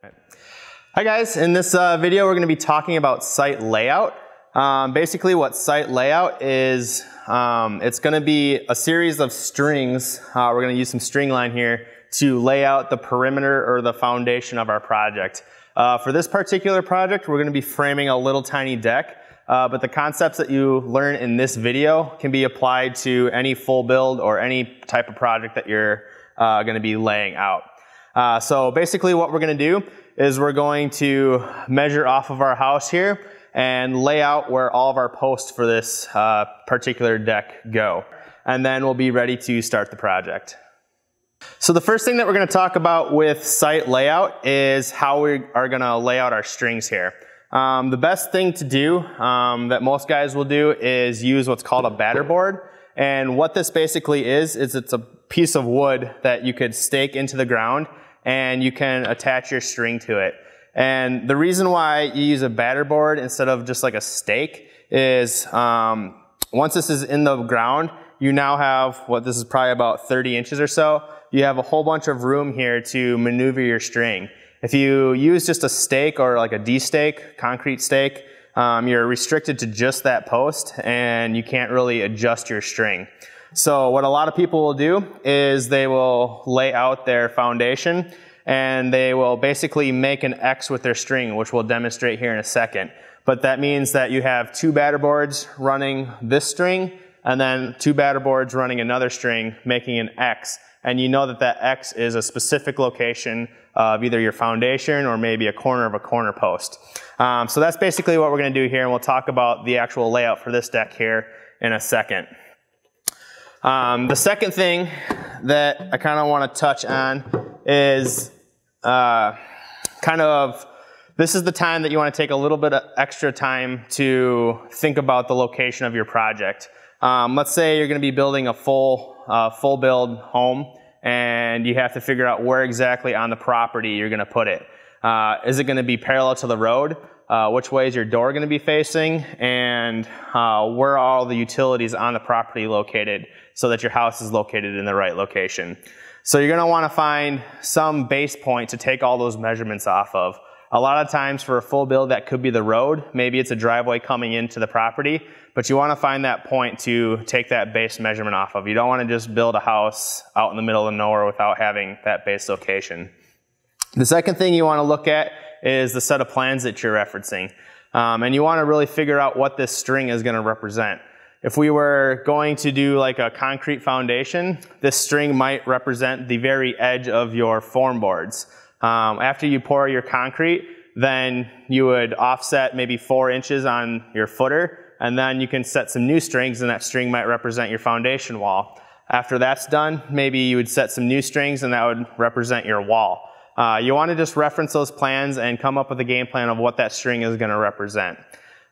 Hi guys, in this uh, video we're going to be talking about site layout. Um, basically what site layout is, um, it's going to be a series of strings, uh, we're going to use some string line here to lay out the perimeter or the foundation of our project. Uh, for this particular project we're going to be framing a little tiny deck, uh, but the concepts that you learn in this video can be applied to any full build or any type of project that you're uh, going to be laying out. Uh, so basically what we're going to do is we're going to measure off of our house here and lay out where all of our posts for this uh, particular deck go. And then we'll be ready to start the project. So the first thing that we're going to talk about with site layout is how we are going to lay out our strings here. Um, the best thing to do um, that most guys will do is use what's called a batter board. And what this basically is, is it's a piece of wood that you could stake into the ground and you can attach your string to it. And the reason why you use a batter board instead of just like a stake is um, once this is in the ground, you now have what this is probably about 30 inches or so. You have a whole bunch of room here to maneuver your string. If you use just a stake or like a D-stake, concrete stake, um, you're restricted to just that post and you can't really adjust your string. So what a lot of people will do is they will lay out their foundation and they will basically make an X with their string, which we'll demonstrate here in a second. But that means that you have two batter boards running this string and then two batter boards running another string, making an X. And you know that that X is a specific location of either your foundation or maybe a corner of a corner post. Um, so that's basically what we're gonna do here and we'll talk about the actual layout for this deck here in a second. Um, the second thing that I kind of want to touch on is uh, kind of this is the time that you want to take a little bit of extra time to think about the location of your project. Um, let's say you're going to be building a full uh, full build home and you have to figure out where exactly on the property you're going to put it. Uh, is it going to be parallel to the road? uh, which way is your door going to be facing, and uh, where are all the utilities on the property located so that your house is located in the right location. So you're want to find some base point to take all those measurements off of. A lot of times for a full build that could be the road, maybe it's a driveway coming into the property, but you want to find that point to take that base measurement off of. You don't want to just build a house out in the middle of nowhere without having that base location. The second thing you want to look at is the set of plans that you're referencing. Um, and you want to really figure out what this string is to represent. If we were going to do like a concrete foundation, this string might represent the very edge of your form boards. Um, after you pour your concrete, then you would offset maybe four inches on your footer, and then you can set some new strings, and that string might represent your foundation wall. After that's done, maybe you would set some new strings, and that would represent your wall. Uh, you want to just reference those plans and come up with a game plan of what that string is going to represent.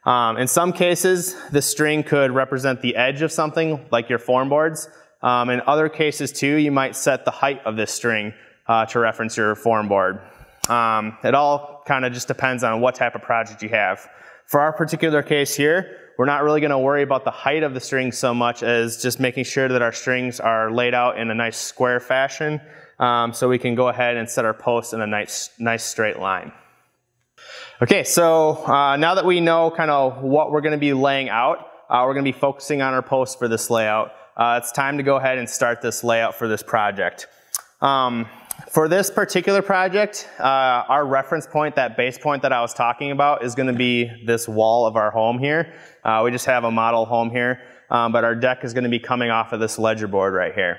Um, in some cases, the string could represent the edge of something, like your form boards. Um, in other cases too, you might set the height of this string uh, to reference your form board. Um, it all kind of just depends on what type of project you have. For our particular case here, we're not really going to worry about the height of the string so much as just making sure that our strings are laid out in a nice square fashion um, so we can go ahead and set our posts in a nice, nice straight line. Okay, so uh, now that we know kind of what we're going to be laying out, uh, we're going to be focusing on our posts for this layout. Uh, it's time to go ahead and start this layout for this project. Um, for this particular project, uh, our reference point, that base point that I was talking about, is going to be this wall of our home here. Uh, we just have a model home here, um, but our deck is going to be coming off of this ledger board right here.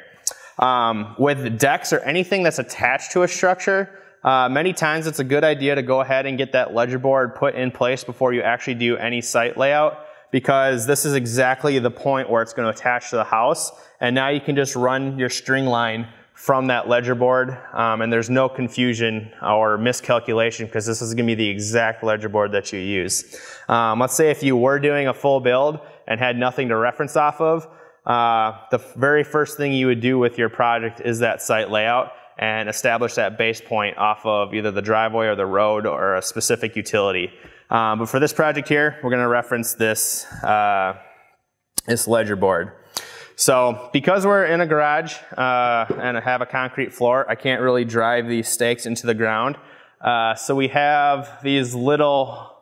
Um, with decks or anything that's attached to a structure, uh, many times it's a good idea to go ahead and get that ledger board put in place before you actually do any site layout because this is exactly the point where it's going to attach to the house and now you can just run your string line from that ledger board um, and there's no confusion or miscalculation because this is going to be the exact ledger board that you use. Um, let's say if you were doing a full build and had nothing to reference off of, uh, the very first thing you would do with your project is that site layout and establish that base point off of either the driveway or the road or a specific utility. Um, but for this project here, we're going to reference this, uh, this ledger board. So because we're in a garage uh, and I have a concrete floor, I can't really drive these stakes into the ground. Uh, so we have these little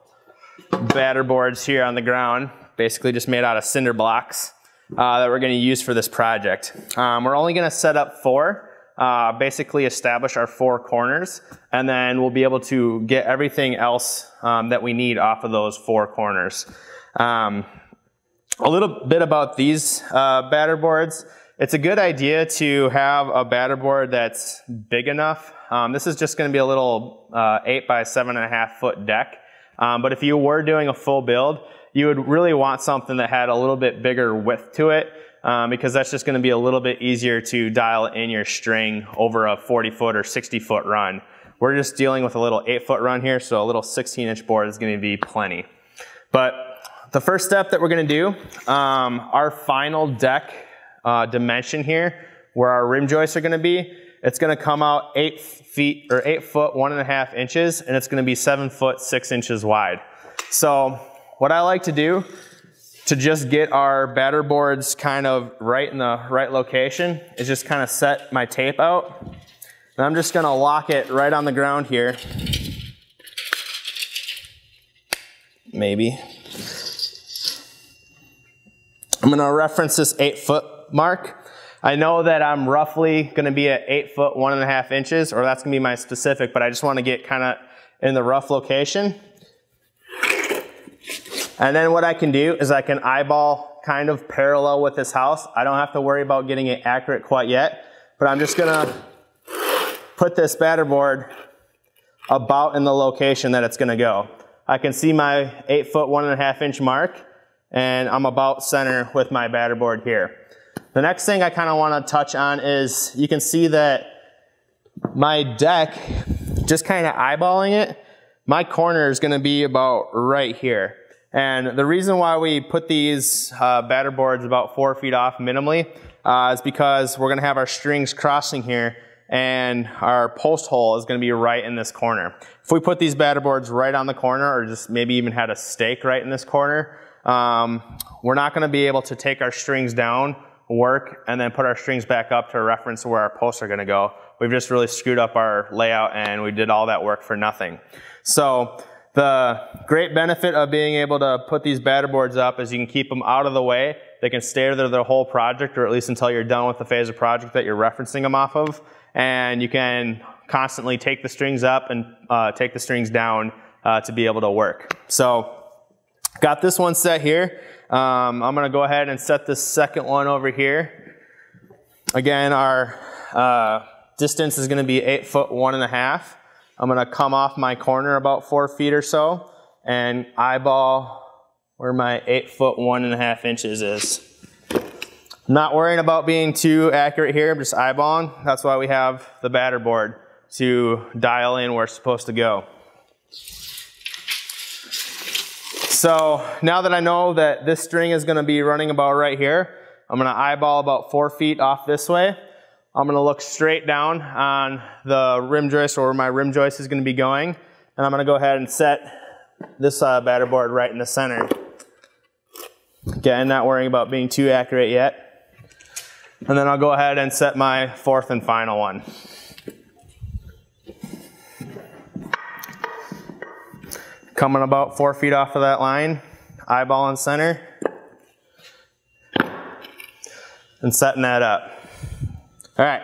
batter boards here on the ground, basically just made out of cinder blocks uh, that we're gonna use for this project. Um, we're only gonna set up four, uh, basically establish our four corners, and then we'll be able to get everything else um, that we need off of those four corners. Um, a little bit about these uh, batter boards. It's a good idea to have a batter board that's big enough. Um, this is just going to be a little uh, eight by seven and a half foot deck. Um, but if you were doing a full build, you would really want something that had a little bit bigger width to it um, because that's just going to be a little bit easier to dial in your string over a 40 foot or 60 foot run. We're just dealing with a little 8 foot run here, so a little 16 inch board is going to be plenty. But the first step that we're going to do, um, our final deck uh, dimension here, where our rim joists are going to be, it's going to come out 8 feet or 8 foot 1 and a half inches, and it's going to be 7 foot 6 inches wide. So what I like to do to just get our batter boards kind of right in the right location is just kind of set my tape out. And I'm just gonna lock it right on the ground here. Maybe. I'm gonna reference this eight foot mark. I know that I'm roughly gonna be at eight foot, one and a half inches, or that's gonna be my specific, but I just wanna get kind of in the rough location. And then what I can do is I can eyeball kind of parallel with this house. I don't have to worry about getting it accurate quite yet, but I'm just gonna put this batter board about in the location that it's gonna go. I can see my eight foot, one and a half inch mark, and I'm about center with my batter board here. The next thing I kind of want to touch on is you can see that my deck, just kind of eyeballing it, my corner is going to be about right here. And the reason why we put these uh, batter boards about four feet off minimally uh, is because we're going to have our strings crossing here and our post hole is going to be right in this corner. If we put these batter boards right on the corner or just maybe even had a stake right in this corner, um, we're not going to be able to take our strings down, work, and then put our strings back up to reference where our posts are going to go. We've just really screwed up our layout and we did all that work for nothing. So the great benefit of being able to put these batter boards up is you can keep them out of the way. They can stay there the whole project, or at least until you're done with the phase of project that you're referencing them off of. And you can constantly take the strings up and uh, take the strings down uh, to be able to work. So, got this one set here. Um, I'm going to go ahead and set this second one over here. Again, our uh, distance is going to be eight foot one and a half. I'm gonna come off my corner about four feet or so and eyeball where my eight foot one and a half inches is. I'm not worrying about being too accurate here, I'm just eyeballing. That's why we have the batter board to dial in where it's supposed to go. So now that I know that this string is gonna be running about right here, I'm gonna eyeball about four feet off this way. I'm gonna look straight down on the rim joist or where my rim joist is gonna be going. And I'm gonna go ahead and set this uh, batter board right in the center. Again, not worrying about being too accurate yet. And then I'll go ahead and set my fourth and final one. Coming about four feet off of that line, eyeball in center, and setting that up. All right,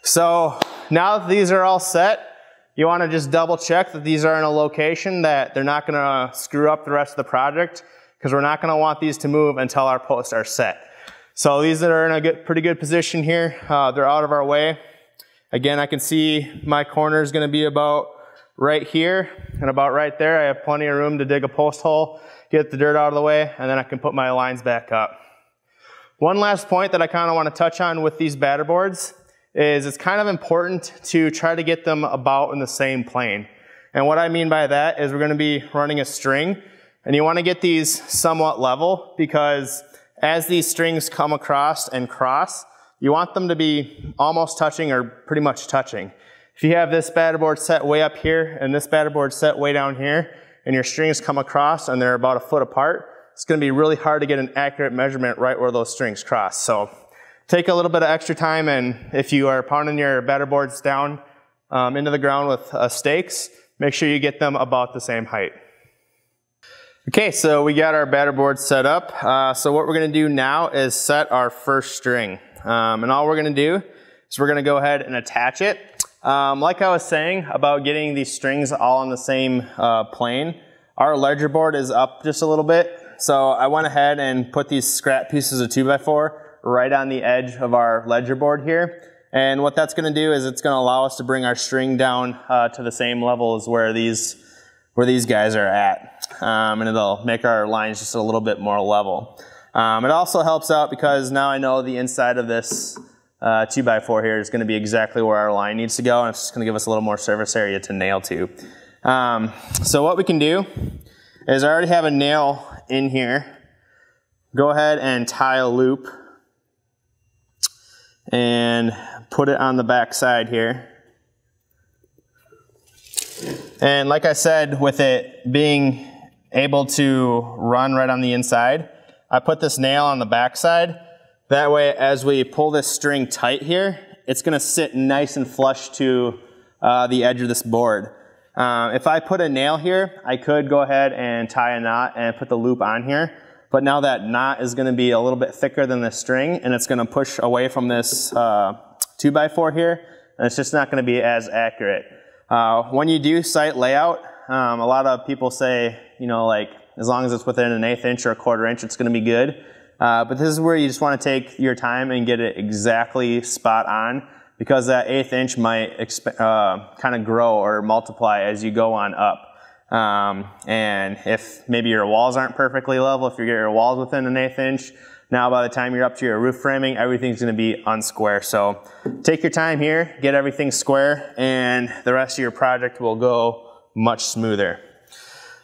so now that these are all set, you wanna just double check that these are in a location that they're not gonna screw up the rest of the project because we're not gonna want these to move until our posts are set. So these are in a good, pretty good position here, uh, they're out of our way. Again, I can see my corner is gonna be about right here and about right there. I have plenty of room to dig a post hole, get the dirt out of the way, and then I can put my lines back up. One last point that I kind of want to touch on with these batter boards is it's kind of important to try to get them about in the same plane. And what I mean by that is we're going to be running a string and you want to get these somewhat level because as these strings come across and cross, you want them to be almost touching or pretty much touching. If you have this batter board set way up here and this batter board set way down here and your strings come across and they're about a foot apart, it's going to be really hard to get an accurate measurement right where those strings cross. So take a little bit of extra time and if you are pounding your batter boards down um, into the ground with uh, stakes, make sure you get them about the same height. Okay, so we got our batter board set up. Uh, so what we're gonna do now is set our first string. Um, and all we're gonna do is we're gonna go ahead and attach it. Um, like I was saying about getting these strings all on the same uh, plane, our ledger board is up just a little bit. So I went ahead and put these scrap pieces of 2x4 right on the edge of our ledger board here. And what that's gonna do is it's gonna allow us to bring our string down uh, to the same level as where these, where these guys are at um, and it'll make our lines just a little bit more level. Um, it also helps out because now I know the inside of this uh, 2x4 here is going to be exactly where our line needs to go and it's going to give us a little more surface area to nail to. Um, so what we can do is I already have a nail in here. Go ahead and tie a loop and put it on the back side here. And like I said, with it being able to run right on the inside. I put this nail on the back side. That way, as we pull this string tight here, it's gonna sit nice and flush to uh, the edge of this board. Uh, if I put a nail here, I could go ahead and tie a knot and put the loop on here. But now that knot is gonna be a little bit thicker than the string and it's gonna push away from this uh, 2x4 here, and it's just not gonna be as accurate. Uh, when you do site layout, um, a lot of people say, you know, like as long as it's within an eighth inch or a quarter inch, it's going to be good. Uh, but this is where you just want to take your time and get it exactly spot on because that eighth inch might uh, kind of grow or multiply as you go on up. Um, and if maybe your walls aren't perfectly level, if you get your walls within an eighth inch, now by the time you're up to your roof framing, everything's gonna be unsquare. So take your time here, get everything square, and the rest of your project will go much smoother.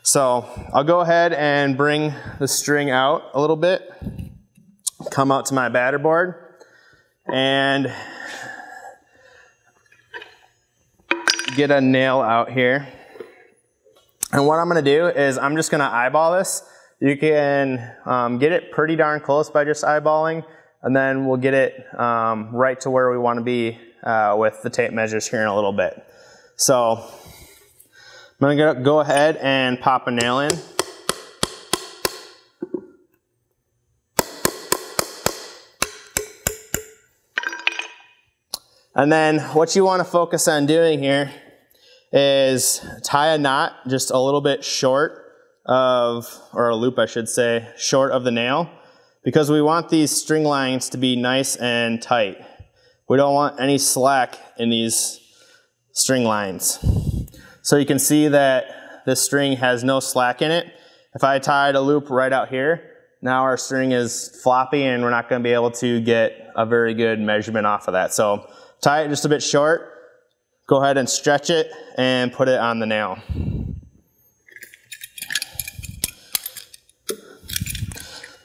So I'll go ahead and bring the string out a little bit, come out to my batter board, and get a nail out here. And what I'm gonna do is I'm just gonna eyeball this. You can um, get it pretty darn close by just eyeballing, and then we'll get it um, right to where we wanna be uh, with the tape measures here in a little bit. So I'm gonna go ahead and pop a nail in. And then what you wanna focus on doing here is tie a knot just a little bit short of, or a loop I should say, short of the nail because we want these string lines to be nice and tight. We don't want any slack in these string lines. So you can see that this string has no slack in it. If I tied a loop right out here, now our string is floppy and we're not gonna be able to get a very good measurement off of that. So tie it just a bit short, go ahead and stretch it and put it on the nail.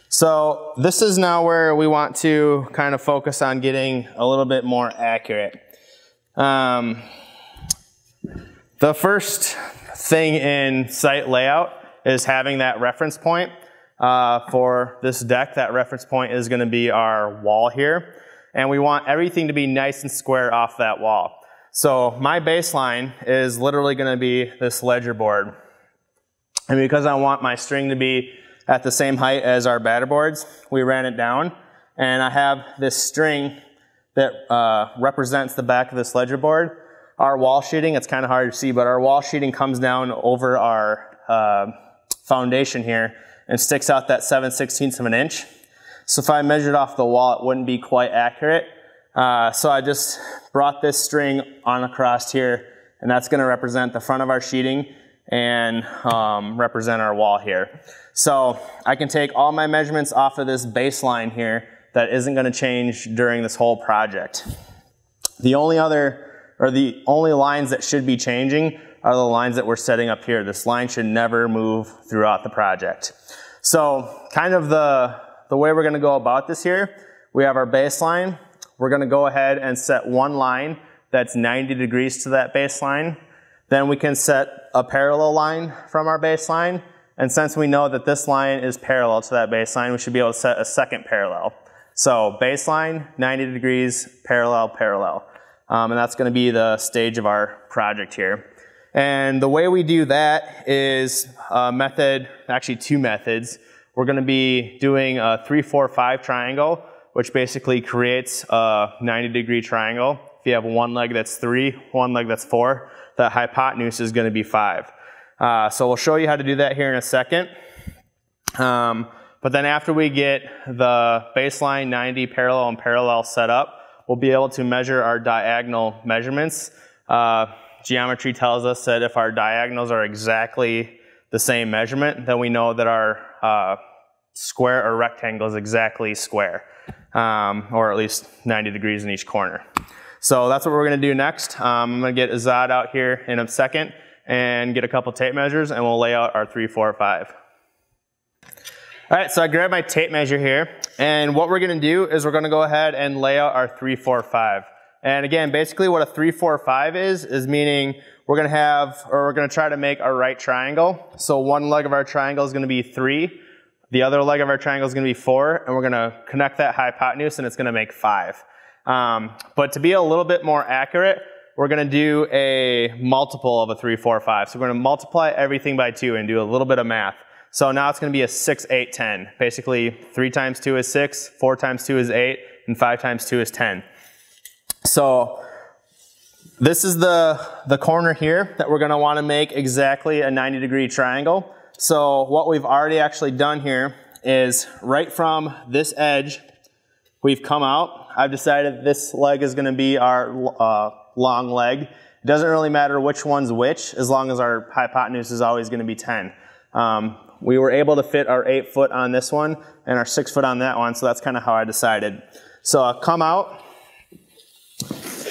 So this is now where we want to kind of focus on getting a little bit more accurate. Um, the first thing in site layout is having that reference point. Uh, for this deck, that reference point is gonna be our wall here. And we want everything to be nice and square off that wall. So my baseline is literally gonna be this ledger board. And because I want my string to be at the same height as our batter boards, we ran it down. And I have this string that uh, represents the back of this ledger board our wall sheeting, it's kind of hard to see, but our wall sheeting comes down over our uh, foundation here and sticks out that 7 16ths of an inch. So if I measured off the wall, it wouldn't be quite accurate. Uh, so I just brought this string on across here, and that's gonna represent the front of our sheeting and um, represent our wall here. So I can take all my measurements off of this baseline here that isn't gonna change during this whole project. The only other or the only lines that should be changing are the lines that we're setting up here. This line should never move throughout the project. So kind of the, the way we're gonna go about this here, we have our baseline. We're gonna go ahead and set one line that's 90 degrees to that baseline. Then we can set a parallel line from our baseline. And since we know that this line is parallel to that baseline, we should be able to set a second parallel. So baseline, 90 degrees, parallel, parallel. Um, and that's going to be the stage of our project here. And the way we do that is a method, actually two methods. We're gonna be doing a three, four, five triangle, which basically creates a 90 degree triangle. If you have one leg that's three, one leg that's four, the hypotenuse is gonna be five. Uh, so we'll show you how to do that here in a second. Um, but then after we get the baseline 90 parallel and parallel set up, we'll be able to measure our diagonal measurements. Uh, geometry tells us that if our diagonals are exactly the same measurement, then we know that our uh, square or rectangle is exactly square, um, or at least 90 degrees in each corner. So that's what we're gonna do next. Um, I'm gonna get Azad out here in a second and get a couple tape measures and we'll lay out our three, four, five. All right, so I grabbed my tape measure here and what we're gonna do is we're gonna go ahead and lay out our three, four, five. And again, basically what a three, four, five is, is meaning we're gonna have, or we're gonna try to make our right triangle. So one leg of our triangle is gonna be three, the other leg of our triangle is gonna be four, and we're gonna connect that hypotenuse and it's gonna make five. Um, but to be a little bit more accurate, we're gonna do a multiple of a three, four, five. So we're gonna multiply everything by two and do a little bit of math. So now it's gonna be a six, eight, 10. Basically, three times two is six, four times two is eight, and five times two is 10. So this is the, the corner here that we're gonna wanna make exactly a 90 degree triangle. So what we've already actually done here is right from this edge, we've come out. I've decided this leg is gonna be our uh, long leg. It doesn't really matter which one's which, as long as our hypotenuse is always gonna be 10. Um, we were able to fit our eight foot on this one and our six foot on that one, so that's kind of how I decided. So I'll come out,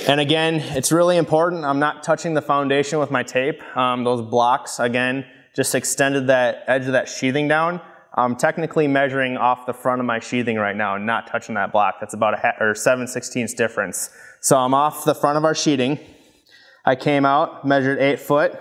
and again, it's really important. I'm not touching the foundation with my tape. Um, those blocks, again, just extended that edge of that sheathing down. I'm technically measuring off the front of my sheathing right now and not touching that block. That's about a or 7 16ths difference. So I'm off the front of our sheeting. I came out, measured 8 foot,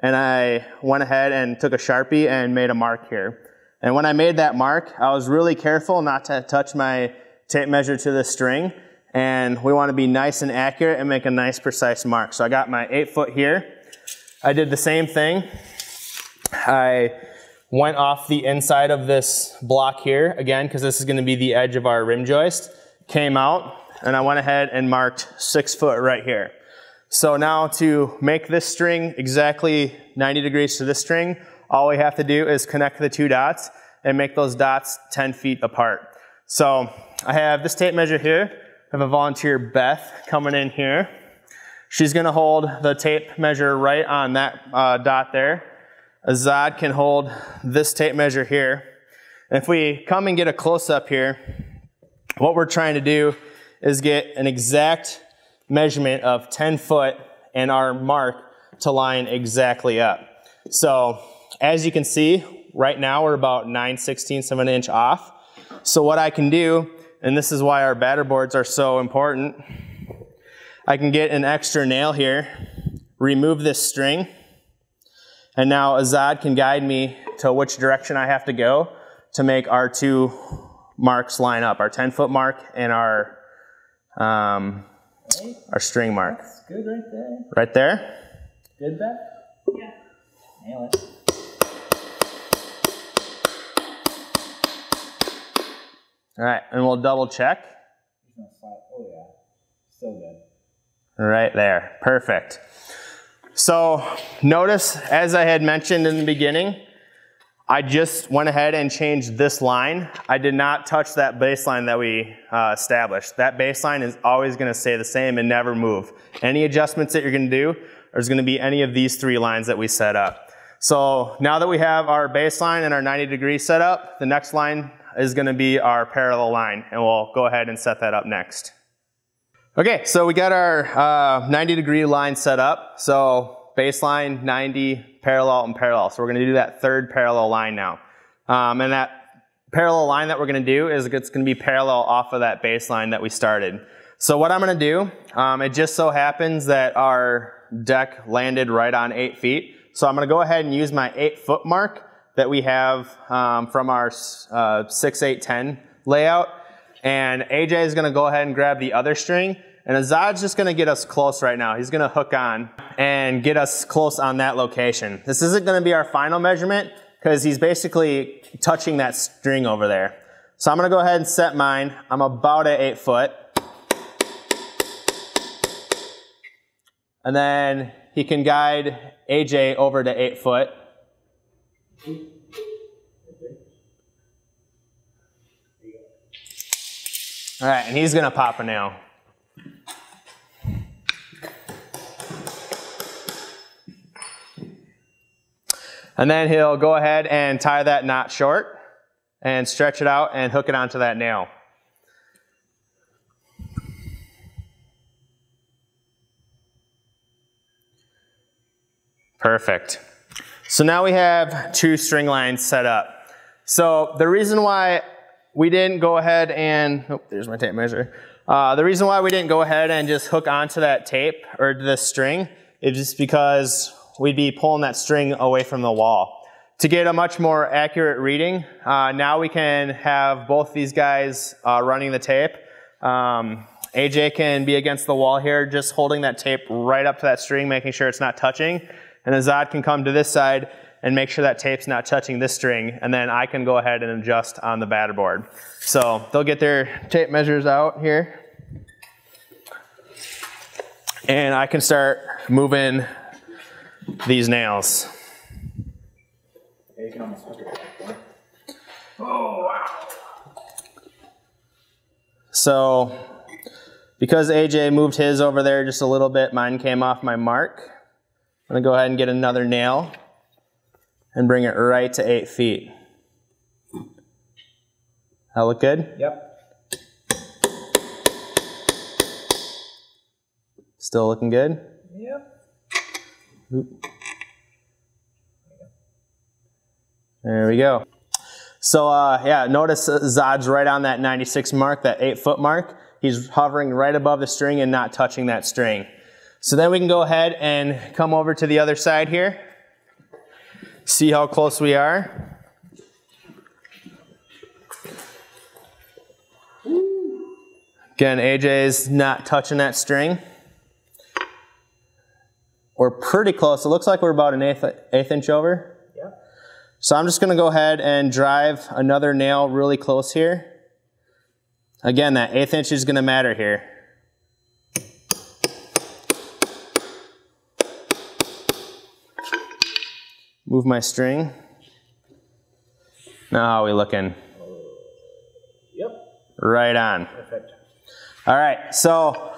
and I went ahead and took a Sharpie and made a mark here. And when I made that mark, I was really careful not to touch my tape measure to the string and we want to be nice and accurate and make a nice precise mark. So I got my eight foot here. I did the same thing. I went off the inside of this block here, again, because this is going to be the edge of our rim joist. Came out, and I went ahead and marked six foot right here. So now to make this string exactly 90 degrees to this string, all we have to do is connect the two dots and make those dots 10 feet apart. So I have this tape measure here have a volunteer, Beth, coming in here. She's gonna hold the tape measure right on that uh, dot there. Azad can hold this tape measure here. And if we come and get a close up here, what we're trying to do is get an exact measurement of 10 foot and our mark to line exactly up. So as you can see, right now we're about 9 16ths of an inch off. So what I can do and this is why our batter boards are so important. I can get an extra nail here, remove this string, and now Azad can guide me to which direction I have to go to make our two marks line up, our 10 foot mark and our, um, our string mark. That's good right there. Right there? Good, Beth? Yeah. Nail it. All right, and we'll double check. There's. Oh, yeah. Still good. Right there, perfect. So notice, as I had mentioned in the beginning, I just went ahead and changed this line. I did not touch that baseline that we uh, established. That baseline is always gonna stay the same and never move. Any adjustments that you're gonna do is gonna be any of these three lines that we set up. So now that we have our baseline and our 90 degree set up, the next line is gonna be our parallel line, and we'll go ahead and set that up next. Okay, so we got our uh, 90 degree line set up. So baseline, 90, parallel, and parallel. So we're gonna do that third parallel line now. Um, and that parallel line that we're gonna do is it's gonna be parallel off of that baseline that we started. So what I'm gonna do, um, it just so happens that our deck landed right on eight feet. So I'm gonna go ahead and use my eight foot mark that we have um, from our uh, 6, 8, 10 layout. And AJ is gonna go ahead and grab the other string. And Azad's just gonna get us close right now. He's gonna hook on. and get us close on that location. This isn't gonna be our final measurement because he's basically touching that string over there. So I'm gonna go ahead and set mine. I'm about at eight foot. And then he can guide AJ over to eight foot. All right, and he's gonna pop a nail. And then he'll go ahead and tie that knot short and stretch it out and hook it onto that nail. Perfect. So now we have two string lines set up. So the reason why we didn't go ahead and, oh, there's my tape measure. Uh, the reason why we didn't go ahead and just hook onto that tape or this string is just because we'd be pulling that string away from the wall. To get a much more accurate reading, uh, now we can have both these guys uh, running the tape. Um, AJ can be against the wall here, just holding that tape right up to that string, making sure it's not touching. And Azad can come to this side and make sure that tape's not touching this string, and then I can go ahead and adjust on the batter board. So they'll get their tape measures out here. And I can start moving these nails. Yeah, you can almost hook it like that. Oh, wow. So, because AJ moved his over there just a little bit, mine came off my mark. I'm gonna go ahead and get another nail and bring it right to eight feet. That look good? Yep. Still looking good? Yep. Oop. There we go. So uh, yeah, notice Zod's right on that 96 mark, that eight foot mark. He's hovering right above the string and not touching that string. So then we can go ahead and come over to the other side here. See how close we are. Again, AJ is not touching that string. We're pretty close. It looks like we're about an eighth, eighth inch over. Yep. So I'm just gonna go ahead and drive another nail really close here. Again, that eighth inch is gonna matter here. Move my string. Now how are we looking? Yep. Right on. Perfect. All right, so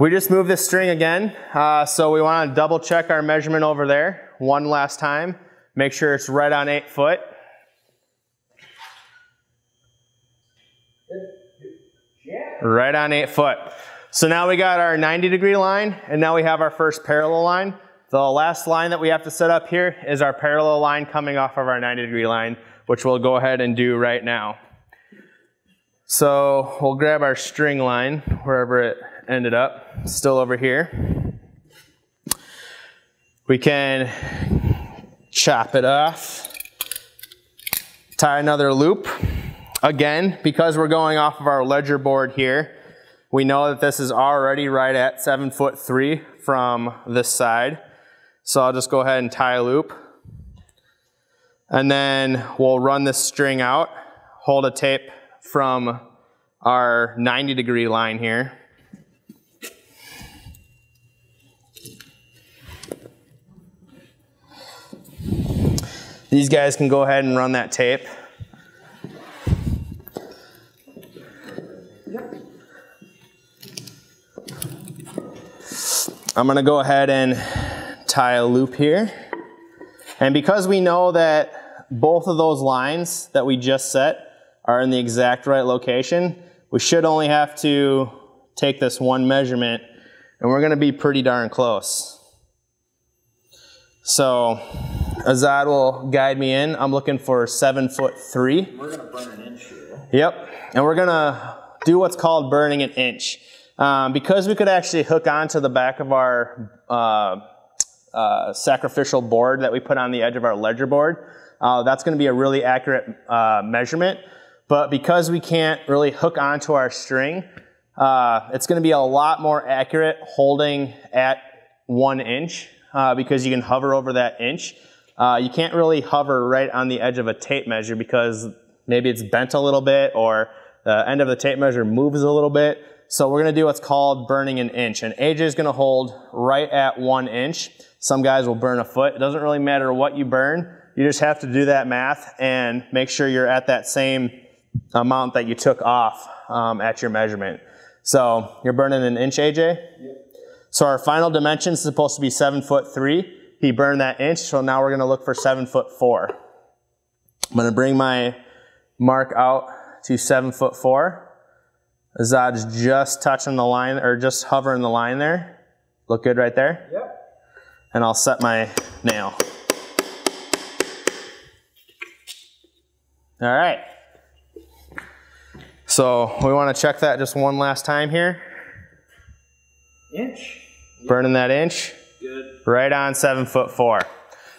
we just moved this string again. Uh, so we want to double check our measurement over there one last time. Make sure it's right on eight foot. Right on eight foot. So now we got our 90 degree line and now we have our first parallel line. The last line that we have to set up here is our parallel line coming off of our 90 degree line, which we'll go ahead and do right now. So we'll grab our string line wherever it ended up, still over here. We can chop it off, tie another loop. Again, because we're going off of our ledger board here, we know that this is already right at seven foot three from this side. So I'll just go ahead and tie a loop. And then we'll run this string out, hold a tape from our 90 degree line here. These guys can go ahead and run that tape. I'm gonna go ahead and tie a loop here. And because we know that both of those lines that we just set are in the exact right location, we should only have to take this one measurement and we're gonna be pretty darn close. So Azad will guide me in. I'm looking for seven foot three. We're gonna burn an inch here. Yep, and we're gonna do what's called burning an inch. Um, because we could actually hook onto the back of our uh, uh, sacrificial board that we put on the edge of our ledger board, uh, that's gonna be a really accurate uh, measurement. But because we can't really hook onto our string, uh, it's gonna be a lot more accurate holding at one inch uh, because you can hover over that inch. You can't really hover right on the edge of a tape measure because maybe it's bent a little bit or the end of the tape measure moves a little bit. So we're gonna do what's called burning an inch. And AJ is gonna hold right at one inch. Some guys will burn a foot. It doesn't really matter what you burn. You just have to do that math and make sure you're at that same amount that you took off um, at your measurement. So you're burning an inch, AJ? Yep. So our final dimension is supposed to be seven foot three. He burned that inch, so now we're gonna look for seven foot four. I'm gonna bring my mark out to seven foot four. Azad's just touching the line, or just hovering the line there. Look good right there? Yep. And I'll set my nail. All right. So we want to check that just one last time here. Inch. Burning that inch. Good. Right on seven foot four.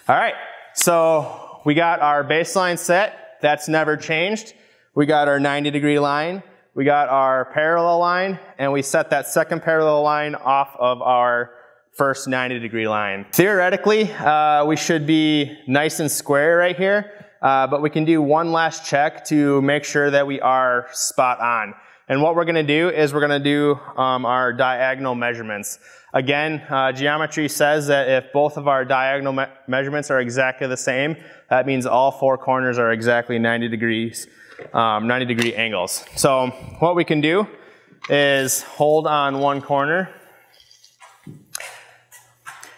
All right, so we got our baseline set. That's never changed. We got our 90 degree line. We got our parallel line, and we set that second parallel line off of our first 90 degree line. Theoretically, uh, we should be nice and square right here, uh, but we can do one last check to make sure that we are spot on. And what we're gonna do is we're gonna do um, our diagonal measurements. Again, uh, geometry says that if both of our diagonal me measurements are exactly the same, that means all four corners are exactly 90 degrees, um, 90 degree angles. So what we can do is hold on one corner.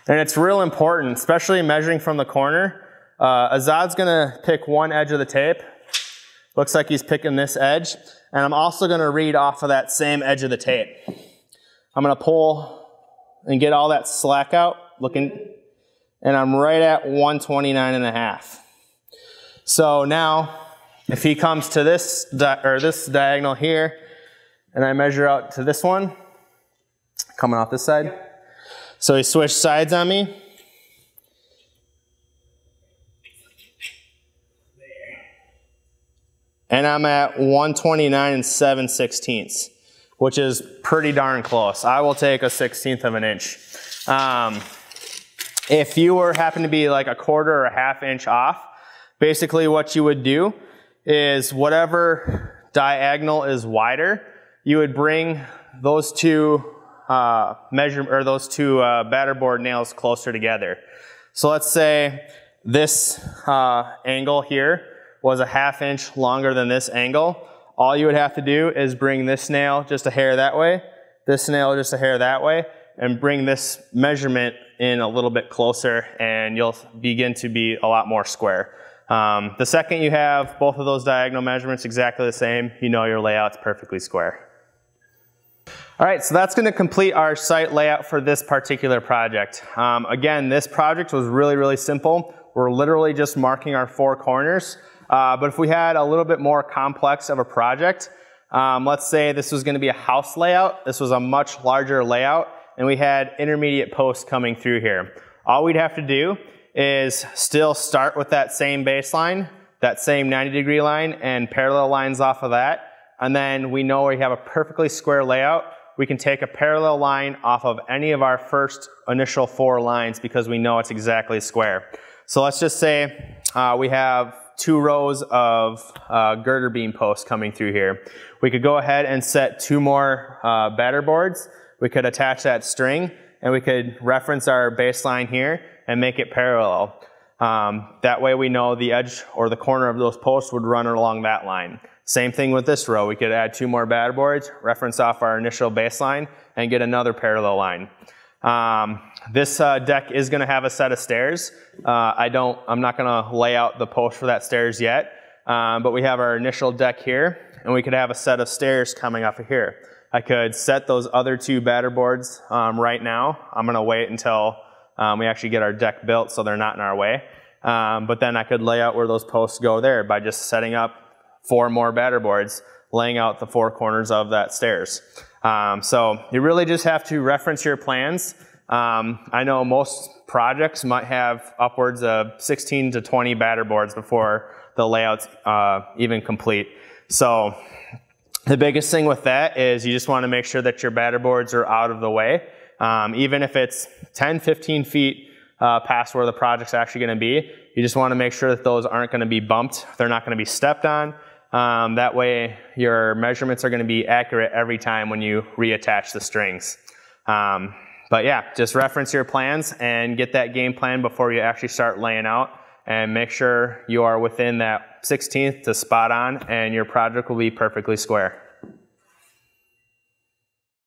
And it's real important, especially measuring from the corner. Uh, Azad's gonna pick one edge of the tape. Looks like he's picking this edge. And I'm also gonna read off of that same edge of the tape. I'm gonna pull and get all that slack out, looking, and I'm right at 129 and a half. So now, if he comes to this, or this diagonal here, and I measure out to this one, coming off this side. So he switched sides on me. And I'm at 129 and 7 sixteenths which is pretty darn close. I will take a 16th of an inch. Um, if you were happen to be like a quarter or a half inch off, basically what you would do is whatever diagonal is wider, you would bring those two uh, measure or those two uh, batter board nails closer together. So let's say this uh, angle here was a half inch longer than this angle. All you would have to do is bring this nail just a hair that way, this nail just a hair that way, and bring this measurement in a little bit closer and you'll begin to be a lot more square. Um, the second you have both of those diagonal measurements exactly the same, you know your layout's perfectly square. All right, so that's gonna complete our site layout for this particular project. Um, again, this project was really, really simple. We're literally just marking our four corners. Uh, but if we had a little bit more complex of a project, um, let's say this was gonna be a house layout, this was a much larger layout, and we had intermediate posts coming through here. All we'd have to do is still start with that same baseline, that same 90 degree line, and parallel lines off of that. And then we know we have a perfectly square layout. We can take a parallel line off of any of our first initial four lines because we know it's exactly square. So let's just say uh, we have two rows of uh, girder beam posts coming through here. We could go ahead and set two more uh, batter boards. We could attach that string and we could reference our baseline here and make it parallel. Um, that way we know the edge or the corner of those posts would run along that line. Same thing with this row. We could add two more batter boards, reference off our initial baseline, and get another parallel line. Um, this uh, deck is gonna have a set of stairs. Uh, I don't, I'm not gonna lay out the post for that stairs yet, um, but we have our initial deck here, and we could have a set of stairs coming off of here. I could set those other two batter boards um, right now. I'm gonna wait until um, we actually get our deck built so they're not in our way. Um, but then I could lay out where those posts go there by just setting up four more batter boards, laying out the four corners of that stairs. Um, so you really just have to reference your plans. Um, I know most projects might have upwards of 16 to 20 batter boards before the layout's uh, even complete. So the biggest thing with that is you just want to make sure that your batter boards are out of the way. Um, even if it's 10, 15 feet uh, past where the project's actually going to be, you just want to make sure that those aren't going to be bumped. They're not going to be stepped on. Um, that way your measurements are going to be accurate every time when you reattach the strings. Um, but yeah, just reference your plans and get that game plan before you actually start laying out and make sure you are within that 16th to spot on and your project will be perfectly square.